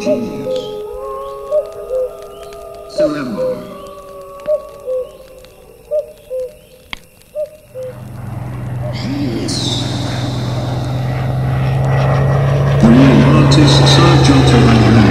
genius. So am I. Genius. The real artists are Giotto and